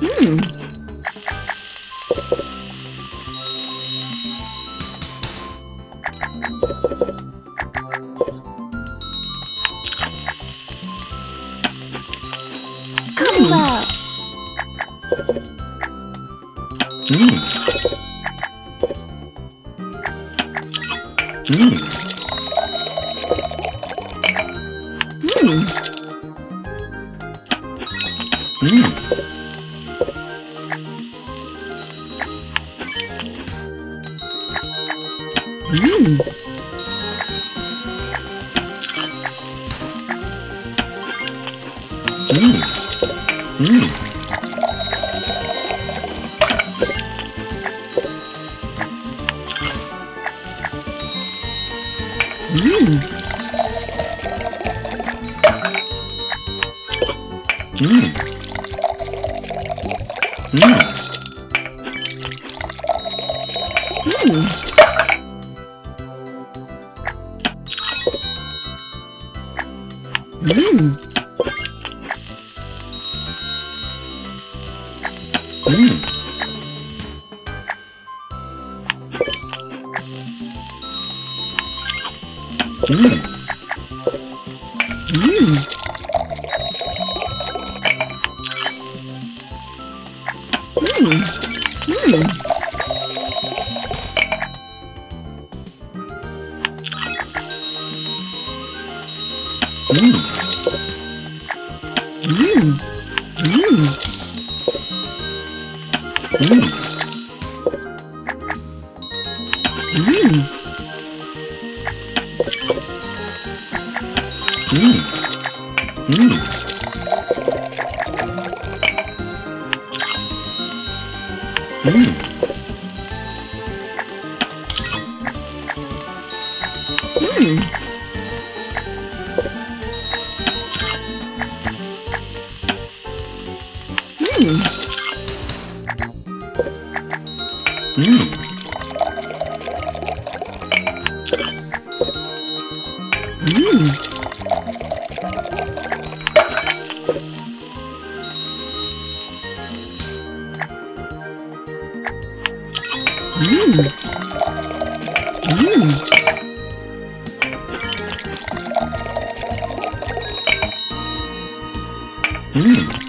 Mmm. 嗯。嗯。嗯。Ooh. Mmm.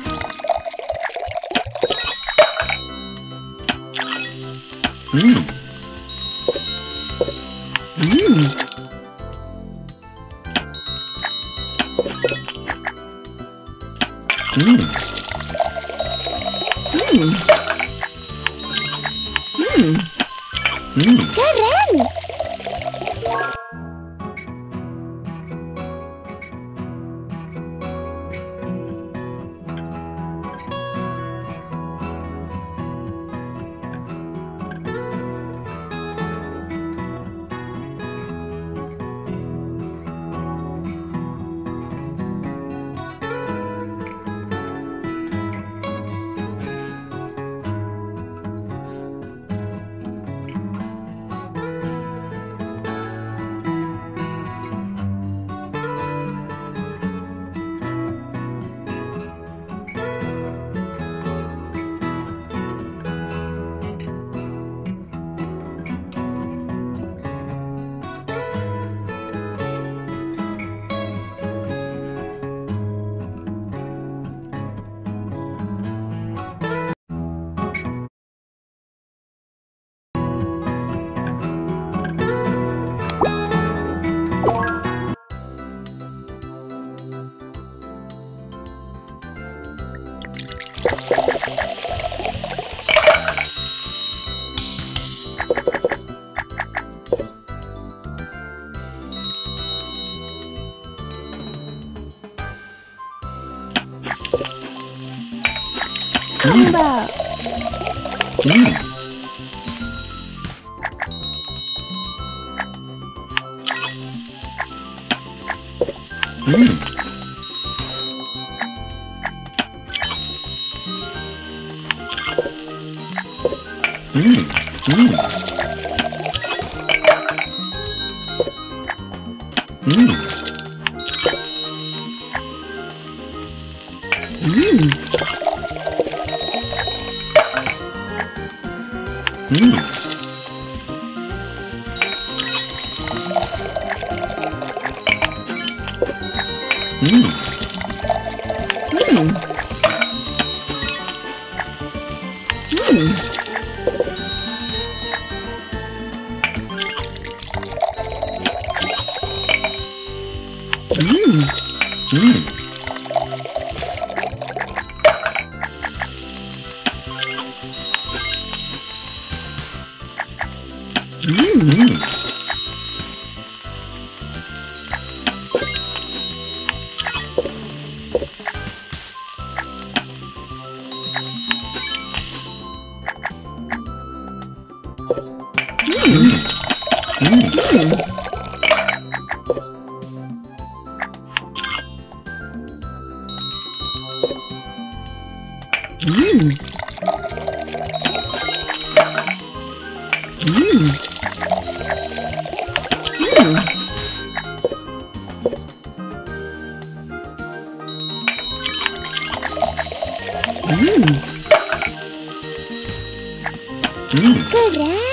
カンバー。うんうん。うん。Hum. Hum. Será?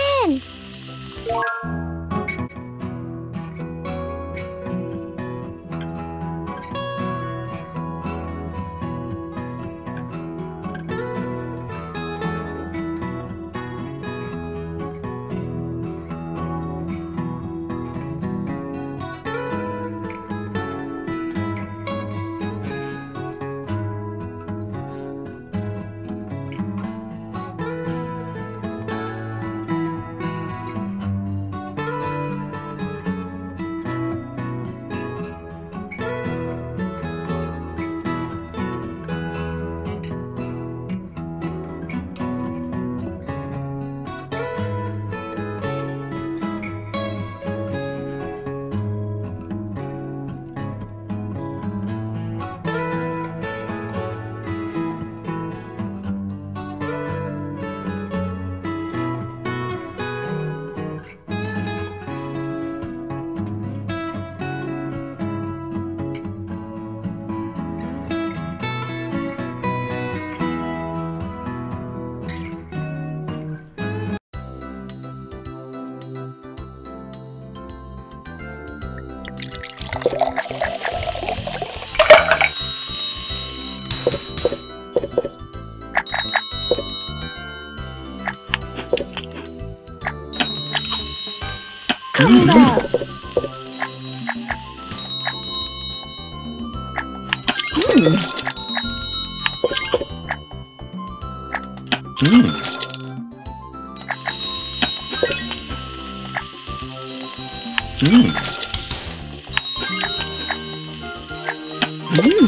うん。う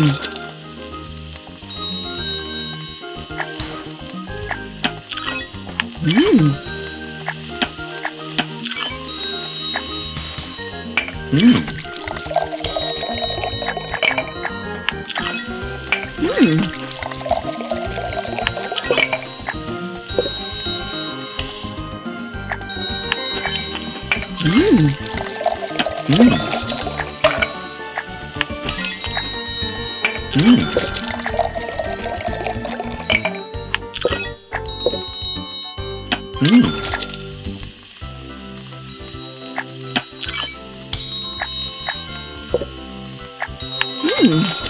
ん。Hmm.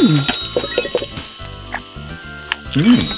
うん。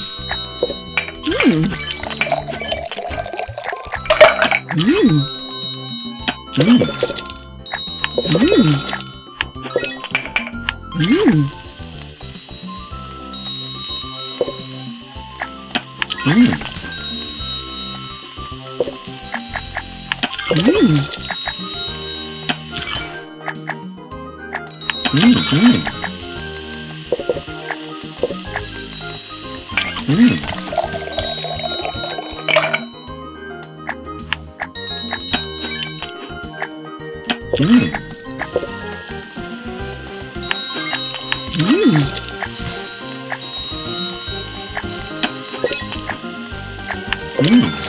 Mm.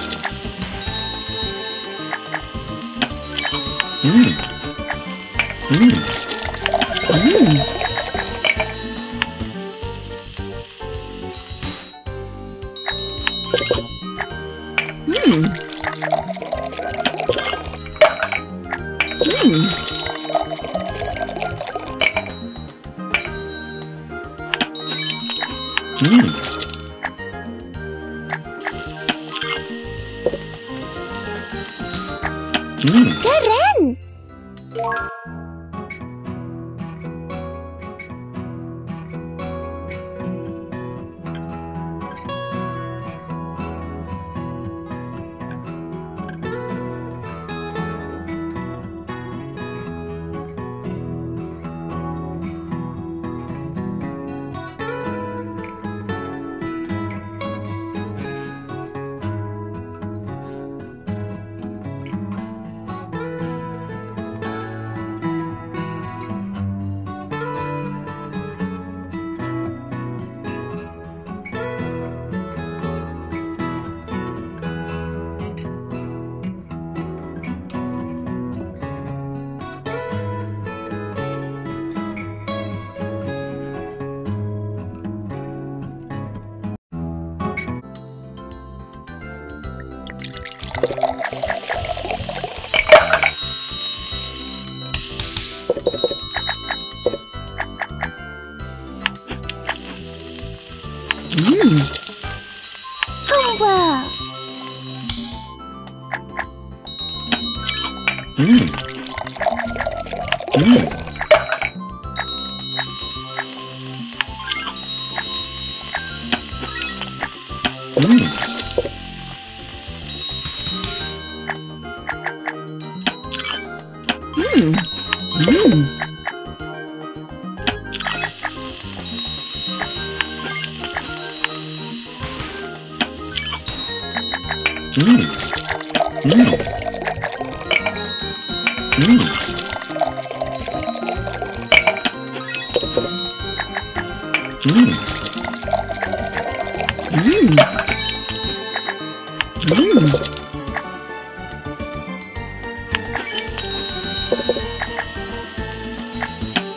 Mm.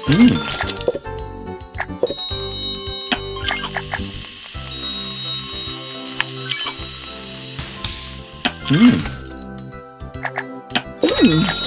Mm. Mm. Mm.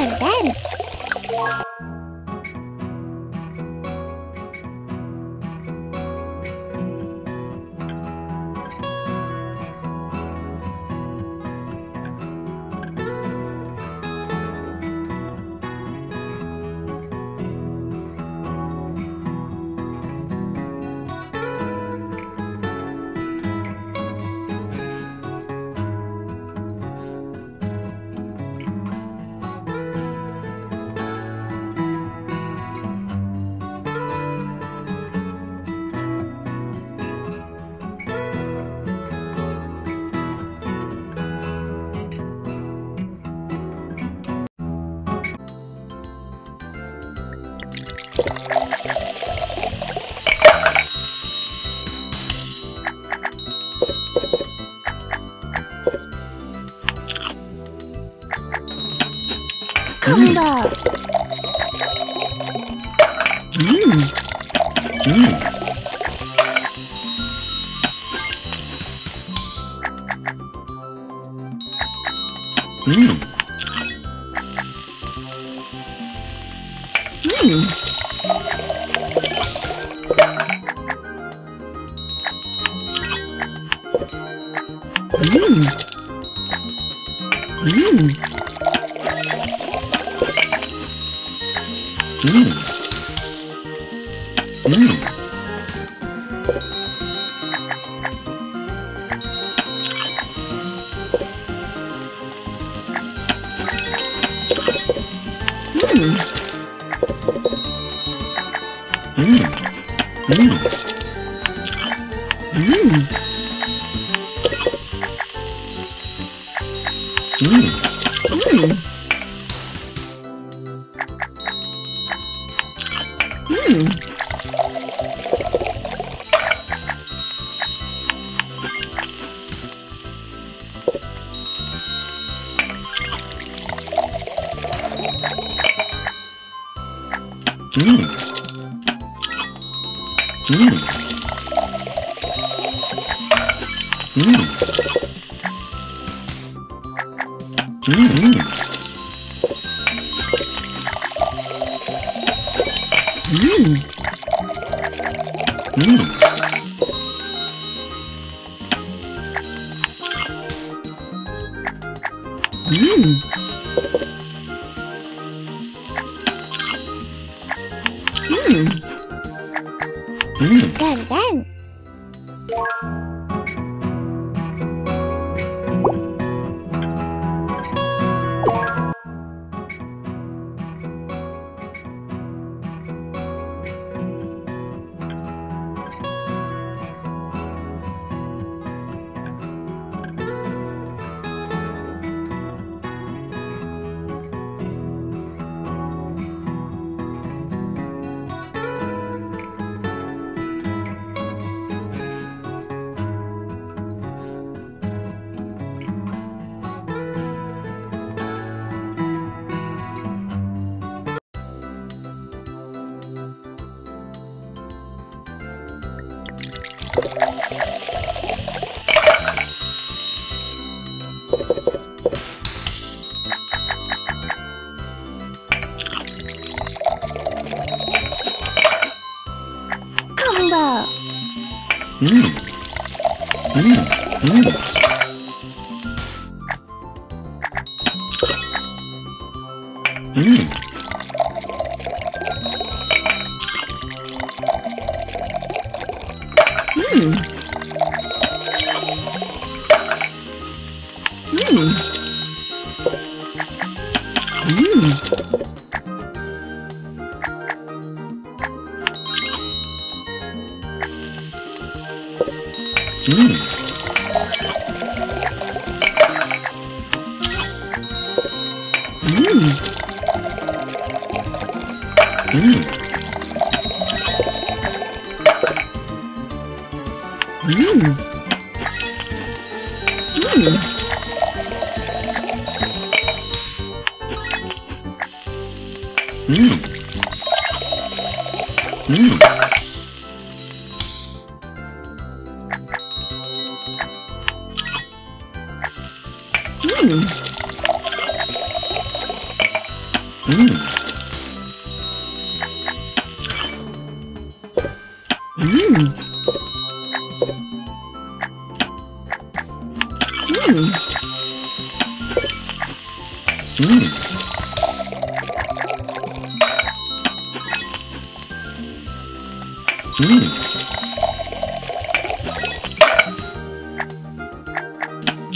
And then. Mm. Mm. Mm. Mmm. mmm. mmm. 嗯。Mmm. Mmm.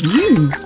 Mmm.